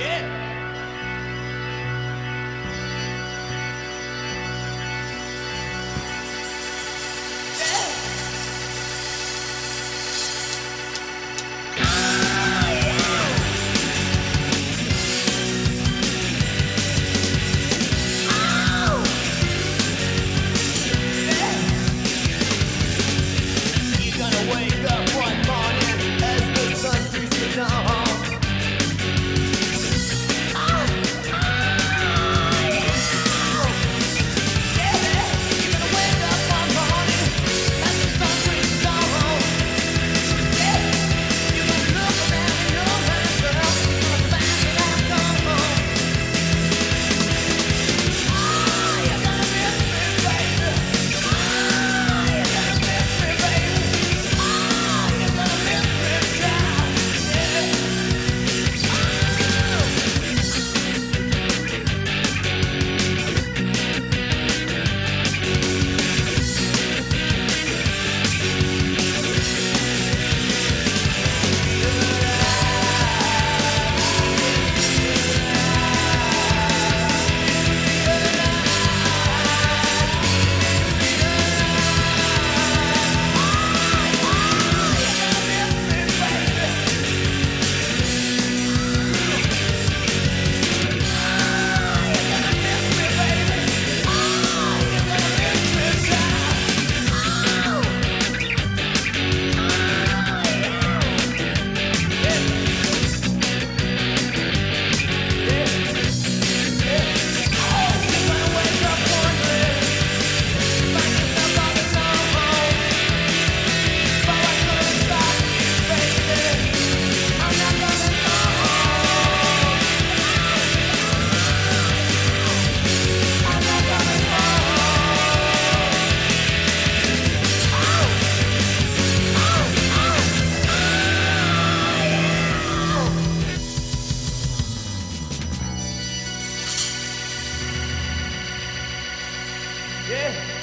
Yeah. Yeah.